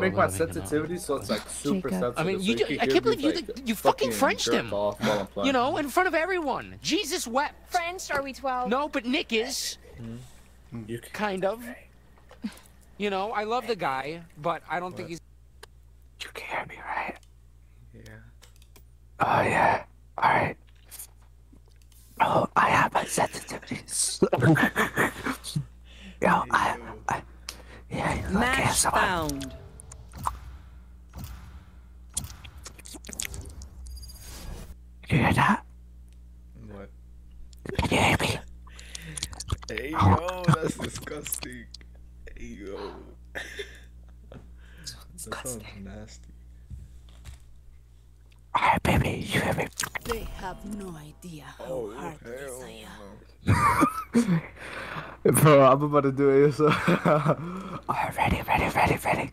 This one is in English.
to make my sensitivity so it's like super Jacob. sensitive. I mean, so you I can't believe you like, you fucking Frenched him. off while I'm playing. You know, in front of everyone. Jesus wept. French? Are we 12? No, but Nick is. Hmm. You Kind of. You know, I love the guy, but I don't think he's. You can hear me, right? Yeah. Oh yeah. All right. Oh, I have my sensitivities. Yo, I, I, yeah, look, Match here's someone. found. You hear that? What? Can you hear me? Hey oh. yo, that's disgusting. Hey yo. that sounds nasty. All right, baby, you hear me? They have no idea how Oh hard hell this I am. no. Bro, I'm about to do it. So. All right, ready, ready, ready, ready.